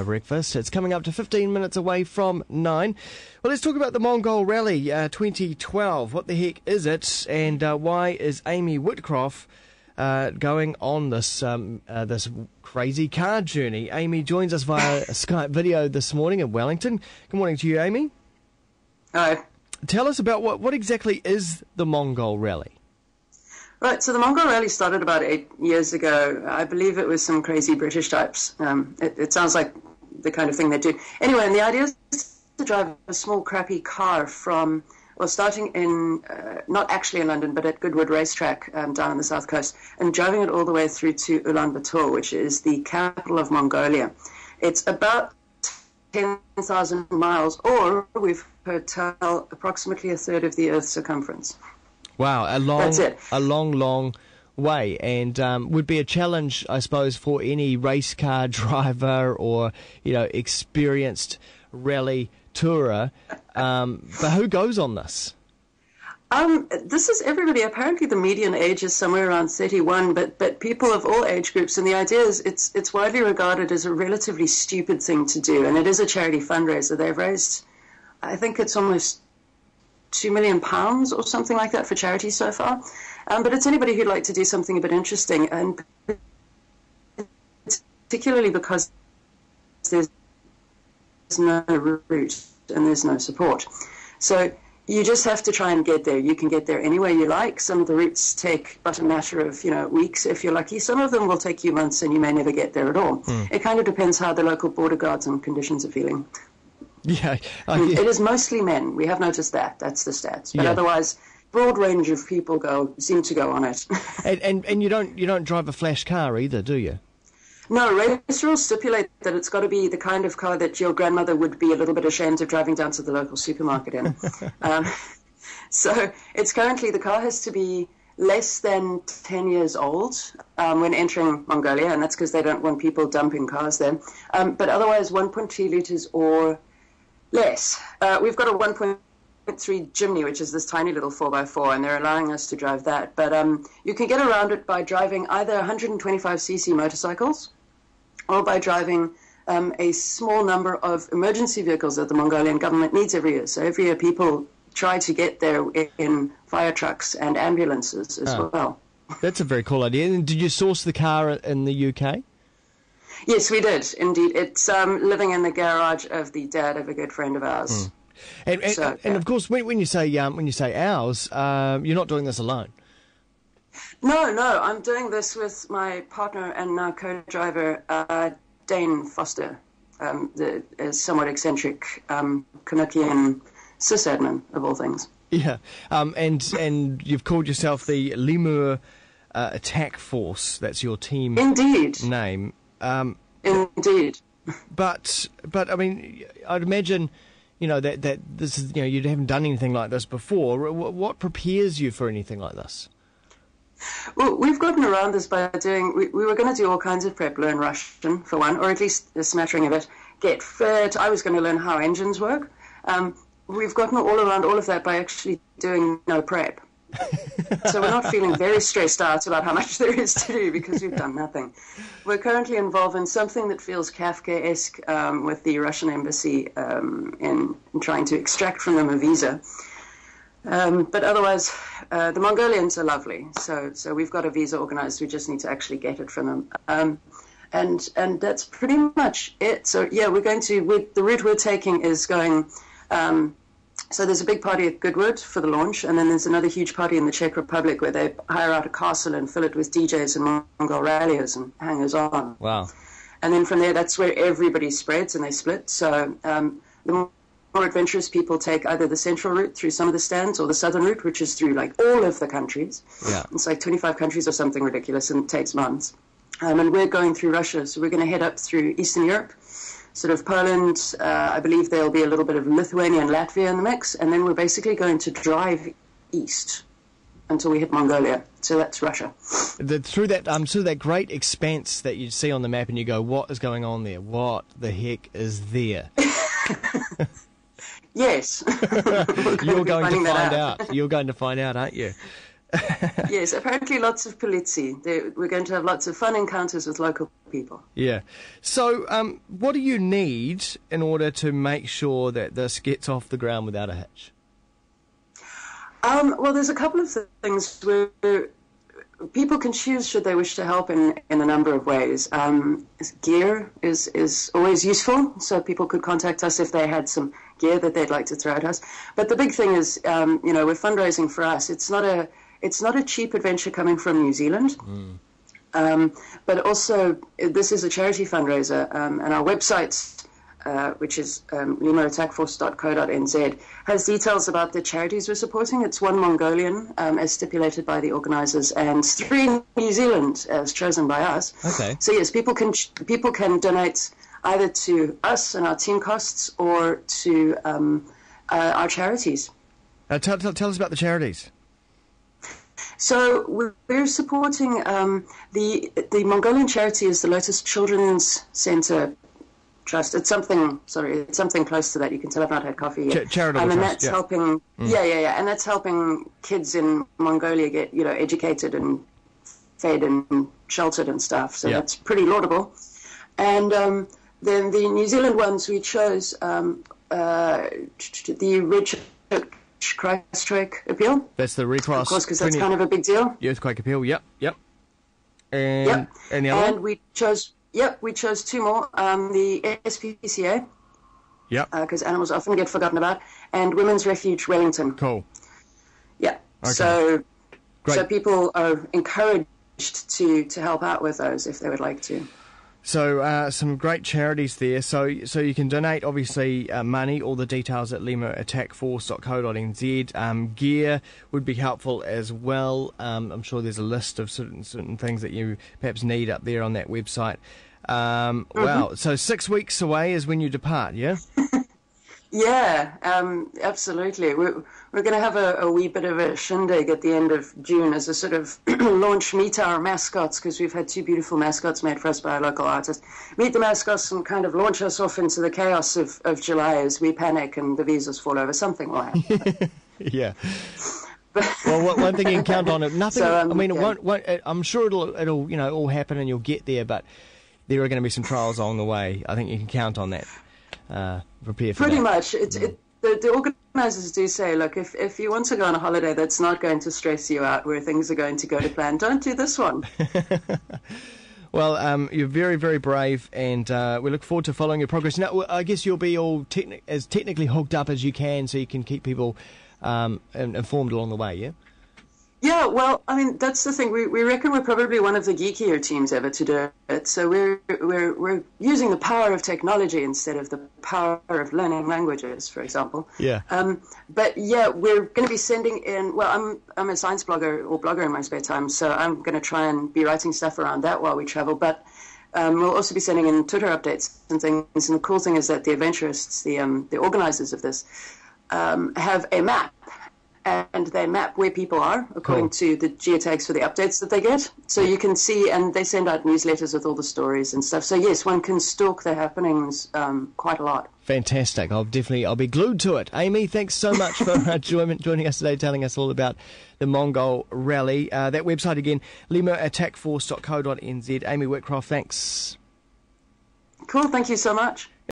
breakfast. It's coming up to 15 minutes away from 9. Well, let's talk about the Mongol Rally uh, 2012. What the heck is it, and uh, why is Aimee Whitcroft uh, going on this um, uh, this crazy car journey? Aimee joins us via Skype video this morning in Wellington. Good morning to you, Aimee. Hi. Tell us about what, what exactly is the Mongol Rally? Right, so the Mongol Rally started about eight years ago. I believe it was some crazy British types. Um, it, it, sounds like the kind of thing they do. Anyway, and the idea is to drive a small, crappy car from, well, starting in, uh, not actually in London, but at Goodwood Racetrack um, down on the south coast, and driving it all the way through to Ulaanbaatar, which is the capital of Mongolia. It's about 10,000 miles, or we've heard tell approximately a third of the Earth's circumference. Wow, a long, a long, long way, and um, would be a challenge, I suppose, for any race car driver or you know experienced rally tourer. Um, but who goes on this? Um, this is everybody. Apparently, the median age is somewhere around 31, but but people of all age groups. And the idea is, it's it's widely regarded as a relatively stupid thing to do, and it is a charity fundraiser. They've raised, I think it's almost two million pounds or something like that for charity so far. Um, but it's anybody who'd like to do something a bit interesting, and particularly because there's no route and there's no support. So you just have to try and get there. You can get there any way you like. Some of the routes take but a matter of you know weeks if you're lucky. Some of them will take you months, and you may never get there at all. Mm. It kind of depends how the local border guards and conditions are feeling. Yeah, it is mostly men. We have noticed that. That's the stats. But yeah. otherwise, broad range of people go seem to go on it. and, and and you don't you don't drive a flash car either, do you? No, race rules stipulate that it's got to be the kind of car that your grandmother would be a little bit ashamed of driving down to the local supermarket in. um, so it's currently the car has to be less than 10 years old um, when entering Mongolia, and that's because they don't want people dumping cars there. Um, but otherwise, 1.2 litres or Less. Uh, we've got a 1.3 Jimny, which is this tiny little 4x4, and they're allowing us to drive that. But um, you can get around it by driving either 125cc motorcycles or by driving um, a small number of emergency vehicles that the Mongolian government needs every year. So every year people try to get there in fire trucks and ambulances as oh. well. That's a very cool idea. And did you source the car in the UK? Yes, we did indeed. It's um, living in the garage of the dad of a good friend of ours. Mm. And, and, so, and yeah. of course, when, when, you say um, when you say ours, um, you're not doing this alone. No, no, I'm doing this with my partner and now co-driver uh, Dane Foster, um, the somewhat eccentric um, Canuckian sysadmin of all things. Yeah, um, and and you've called yourself the Lemur uh, Attack Force. That's your team Indeed. name. Um, Indeed. But but I mean, I'd imagine, you know, that that this is you know you haven't done anything like this before. What prepares you for anything like this? Well, we've gotten around this by doing. We, we were going to do all kinds of prep, learn Russian for one, or at least a smattering of it. Get fit. I was going to learn how engines work. Um, we've gotten all around all of that by actually doing no prep so we're not feeling very stressed out about how much there is to do because we've done nothing. We're currently involved in something that feels Kafkaesque um, with the Russian embassy um, in, in, trying to extract from them a visa. Um, but otherwise, uh, the Mongolians are lovely. So, so we've got a visa organized. We just need to actually get it from them. Um, and and that's pretty much it. So yeah, we're going to. the route we're taking is going um, so there's a big party at Goodwood for the launch, and then there's another huge party in the Czech Republic where they hire out a castle and fill it with DJs and Mongol ralliers and hangers on. Wow. And then from there, that's where everybody spreads and they split. So um, the more adventurous people take either the central route through some of the stands or the southern route, which is through like all of the countries. Yeah. It's like 25 countries or something ridiculous and it takes months. Um, and we're going through Russia, so we're going to head up through Eastern Europe sort of Poland. Uh, I believe there'll be a little bit of Lithuania and Latvia in the mix, and then we're basically going to drive east until we hit Mongolia. So that's Russia. The, through that um, through that great expanse that you see on the map, and you go, "What is going on there? What the heck is there?" yes, you're going to find out. out. You're going to find out, aren't you? yes, apparently lots of polizzi. We're going to have lots of fun encounters with local people. Yeah. So, um, what do you need in order to make sure that this gets off the ground without a hitch? Um, well, there's a couple of things where people can choose should they wish to help in, in a number of ways. Um, gear is, is always useful, so people could contact us if they had some gear that they'd like to throw at us. But the big thing is, um, you know, we're fundraising for us. It's not a it's not a cheap adventure coming from New Zealand. Mm. Um, but also, this is a charity fundraiser, um, and our website, uh, which is um, lemurattackforce.co.nz, has details about the charities we're supporting. It's one Mongolian, um, as stipulated by the organisers, and three New Zealand, as chosen by us. Okay. So yes, people can people can donate either to us and our team costs or to um, uh, our charities. Uh, tell, tell, tell us about the charities. So we're supporting um, the the Mongolian charity is the Lotus Children's Center Trust. It's something. Sorry, it's something close to that. You can tell I've not had coffee yet. Ch- charitable um, and trust, that's yeah. helping. Mm. Yeah, yeah, yeah, and that's helping kids in Mongolia get you know educated and fed and sheltered and stuff. So yeah. that's pretty laudable. And um, then the New Zealand ones we chose um, uh, the Richard Christchurch appeal. That's the Red Cross. Of course, because that's kind of a big deal. Earthquake appeal. Yep, yep. And yep. and the other and one? we chose. Yep, we chose two more. Um, the SPCA. Yep. Because uh, animals often get forgotten about, and Women's Refuge Wellington. Cool. Yeah. Okay. So, Great. so people are encouraged to to help out with those if they would like to. So uh, some great charities there. So so you can donate obviously uh, money. All the details at lemurattackforce.co.nz. Um, gear would be helpful as well. Um, I'm sure there's a list of certain certain things that you perhaps need up there on that website. Um, Mm-hmm. Wow. So six weeks away is when you depart. Yeah. Yeah, um, absolutely. We're, we're going to have a, a, wee bit of a shindig at the end of June as a sort of launch meet our mascots because we've had two beautiful mascots made for us by a local artist. Meet the mascots and kind of launch us off into the chaos of, of July as we panic and the visas fall over. Something like that. yeah. well, one, one thing you can count on it. Nothing. So, um, I mean, it won't, won't, I'm sure it'll it'll you know all happen and you'll get there, but there are going to be some trials along the way. I think you can count on that. Uh, prepare for Pretty that. much. It's, it, the, the organisers do say, look, if, if you want to go on a holiday that's not going to stress you out, where things are going to go to plan, don't do this one. Well, um, you're very, very brave, and uh, we look forward to following your progress. Now, I guess you'll be all techni- as technically hooked up as you can, so you can keep people um, informed along the way. Yeah. Yeah, well, I mean, that's the thing. We, we reckon we're probably one of the geekier teams ever to do it. So we're, we're, we're using the power of technology instead of the power of learning languages, for example. Yeah. Um, but yeah, we're going to be sending in. Well, I'm I'm a science blogger or blogger in my spare time, so I'm going to try and be writing stuff around that while we travel. But um, we'll also be sending in Twitter updates and things. And the cool thing is that the adventurists, the um, the organisers of this, um, have a map. And they map where people are according Cool. to the geotags for the updates that they get. So you can see, and they send out newsletters with all the stories and stuff. So yes, one can stalk the happenings um, quite a lot. Fantastic. I'll definitely I'll be glued to it. Aimee, thanks so much for uh, joining us today, telling us all about the Mongol Rally. Uh, that website again, lemurattackforce.co.nz. Aimee Whitcroft, thanks. Cool. Thank you so much.